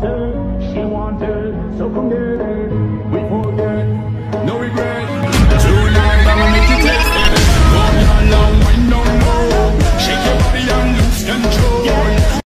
wanted, she wanted, so come get it.